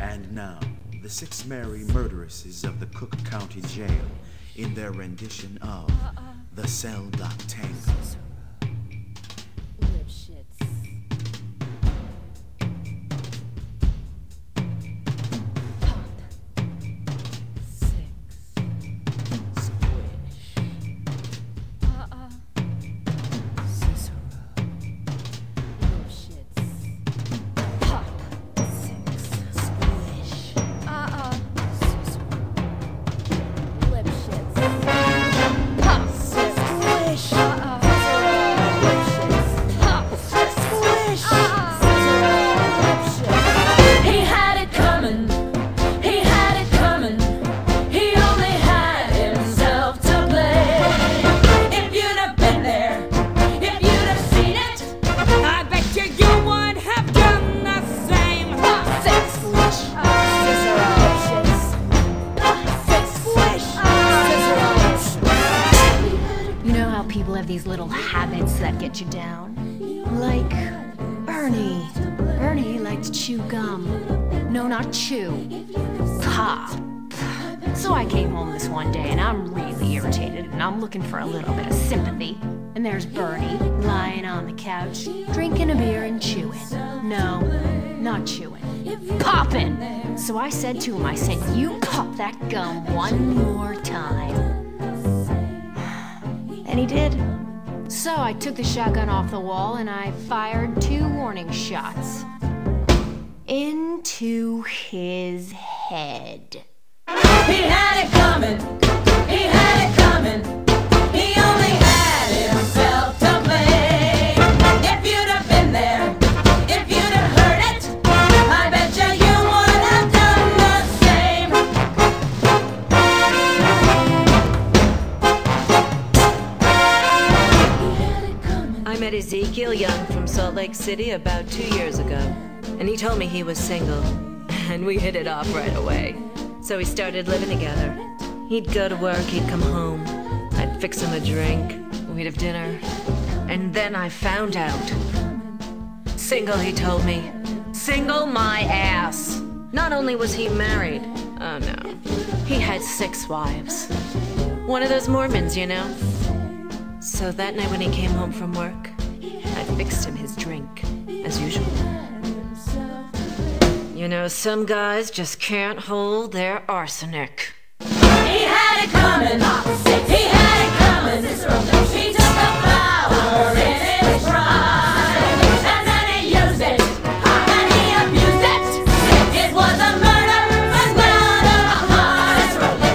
And now, the six merry murderesses of the Cook County Jail in their rendition of uh-uh. The Cell Block Tango. These little habits that get you down? Like Bernie. Bernie liked to chew gum. No, not chew. Pop. So I came home this one day and I'm really irritated and I'm looking for a little bit of sympathy. And there's Bernie lying on the couch, drinking a beer and chewing. No, not chewing. Popping! So I said to him, I said, You pop that gum one more time. And he did. So I took the shotgun off the wall and I fired two warning shots. Into his head. He had it coming. He had it coming. Met Ezekiel Young from Salt Lake City about two years ago, and he told me he was single, and we hit it off right away. So we started living together. He'd go to work, he'd come home, I'd fix him a drink, we'd have dinner, and then I found out. Single, he told me. Single my ass. Not only was he married, oh no, he had six wives. One of those Mormons, you know. So that night when he came home from work, fixed him his drink, as usual. You know, some guys just can't hold their arsenic. He had it coming. He had it coming. He took the power in his prime, and then he used it, and he abused it. It was a murder, but not a heart.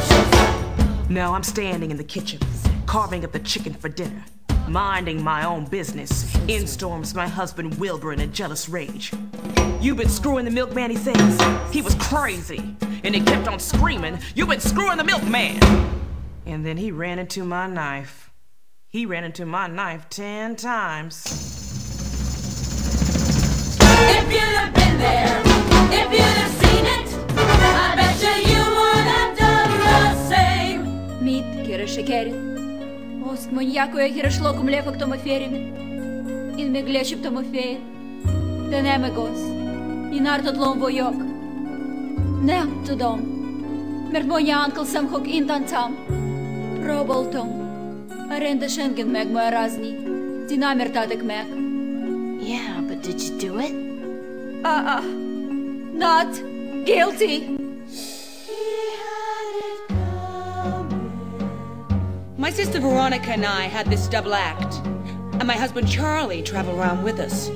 Now I'm standing in the kitchen, carving up the chicken for dinner, minding my own business. In storms my husband Wilbur in a jealous rage. You've been screwing the milkman, he says. He was crazy. And he kept on screaming, You've been screwing the milkman! And then he ran into my knife. He ran into my knife ten times. If you'd have been there, if you'd have seen it, I bet you you would have done the same. Most moniacu e hirășlocul mlefă că mă ferime. In me gleșim to mă feie. De ne me gos. In ar tot lom voioc. Ne tu dom. Mert monia ankl sam hoc in danțam. Probol tom. Arende Schengen meg mă razni. Din amer tatek meg. Yeah, but did you do it? Ah, Uh-uh. not guilty. My sister Veronica and I had this double act, and my husband Charlie traveled around with us.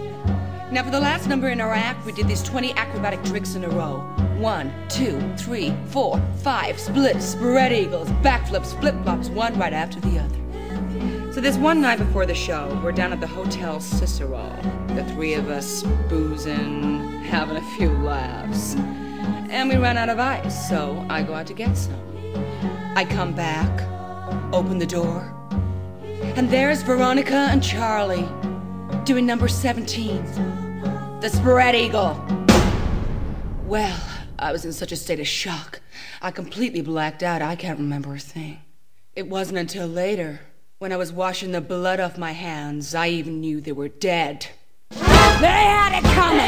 Now, for the last number in our act, we did these 20 acrobatic tricks in a row. One, two, three, four, five, splits, spread eagles, backflips, flip flops, one right after the other. So this one night before the show, we're down at the Hotel Cicero. The three of us boozing, having a few laughs. And we ran out of ice, so I go out to get some. I come back, open the door, and there's Veronica and Charlie doing number 17, the spread eagle. Well, I was in such a state of shock, I completely blacked out. I can't remember a thing. It wasn't until later, when I was washing the blood off my hands, I even knew they were dead. They had it coming!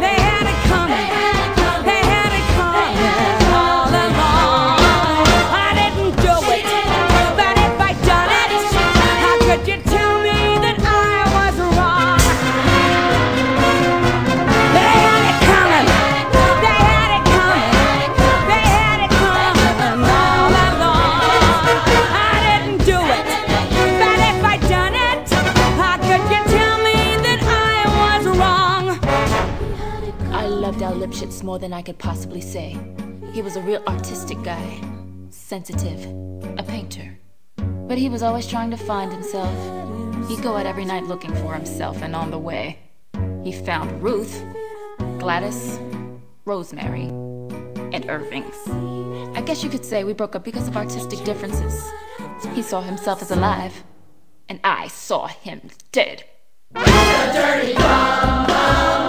They had it coming! Lipschitz more than I could possibly say. He was a real artistic guy, sensitive, a painter. But he was always trying to find himself. He'd go out every night looking for himself, and on the way, he found Ruth, Gladys, Rosemary, and Irving's. I guess you could say we broke up because of artistic differences. He saw himself as alive, and I saw him dead. Pop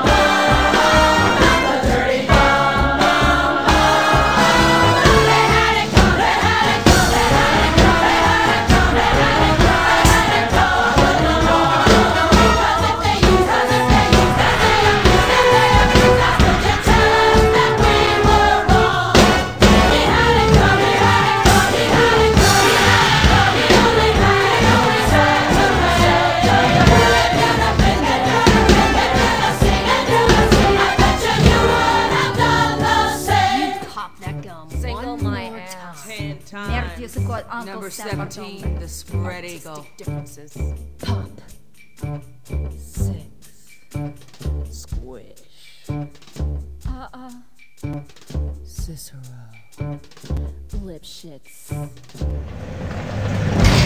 Ten Nerf you Uncle Number Sam 17, the spread eagle. Differences. Pop.